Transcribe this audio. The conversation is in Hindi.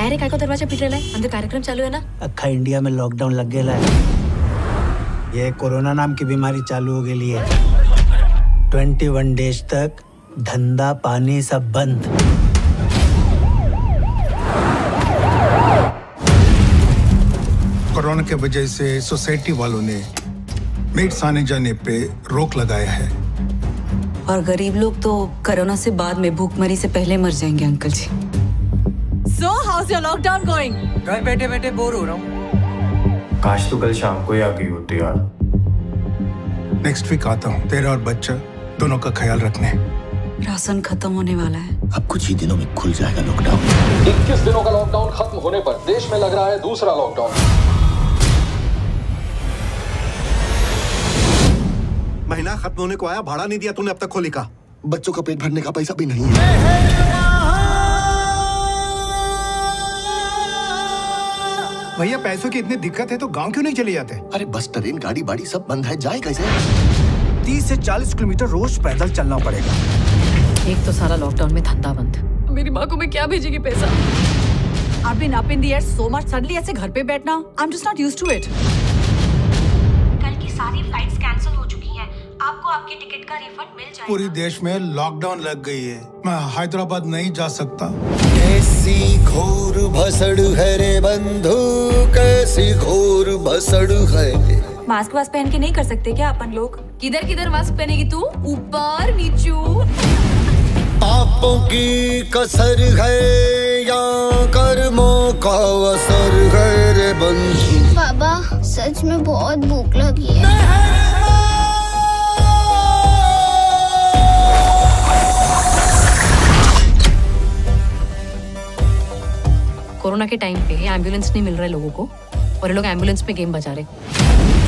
क्या रे काय को दरवाज़ा पीट रहा है? अंदर कार्यक्रम चालू है ना? अखा इंडिया में लॉकडाउन लग गया है। ये कोरोना नाम की बीमारी चालू हो गई है। ट्वेंटी वन डेज़ तक धंधा पानी सब बंद। कोरोना के वजह से सोसाइटी वालों ने मेट्स आने जाने पे रोक लगाया है। और गरीब लोग तो कोरोना से बाद में भूखमरी से पहले मर जाएँगे uncle ji. So, how's your lockdown going? घर बैठे बैठे बोर हो रहा हूँ। काश तो कल शाम को ही आ गई होती यार। नेक्स्ट वीक आता हूँ। तेरा और बच्चा दोनों का ख्याल रखने। राशन खत्म होने वाला है। अब कुछ ही दिनों में खुल जाएगा लॉकडाउन 21 दिनों का लॉकडाउन खत्म होने पर देश में लग रहा है दूसरा लॉकडाउन महीना खत्म होने को आया भाड़ा नहीं दिया तूने अब तक खोली का बच्चों का पेट भरने का पैसा भी नहीं है। भैया पैसों की इतनी दिक्कत है तो गाँव क्यों नहीं चले जाते? अरे बस ट्रेन गाड़ी बाड़ी सब बंद है जाए कैसे? तीस से चालीस किलोमीटर रोज पैदल चलना पड़ेगा। एक तो सारा लॉकडाउन में धंधा बंद। मेरी माँ को मैं क्या भेजेगी पैसा? I've been up in the air so much suddenly ऐसे घर पे बैठना I'm just not used to it. कल की सारी फ्लाइट्स कैंसिल हो चुकी हैं। आपको टिकट का रिफंड मिल जाएगा। पूरी देश में लॉकडाउन लग गई है। मैं हैदराबाद नहीं जा सकता। कैसी घोर भसड़ है रे बंधु? कैसी घोर भसड़ है? मास्क वास्क पहन के नहीं कर सकते क्या अपन लोग? किधर किधर मास्क पहनेगी तू? ऊपर नीचू। पापों की कसर है या कर्मों का असर है रे बंधु? बाबा सच में बहुत भूख लगी है। कोरोना के टाइम पे एंबुलेंस नहीं मिल रहा है लोगों को और ये लोग एंबुलेंस पे गेम बजा रहे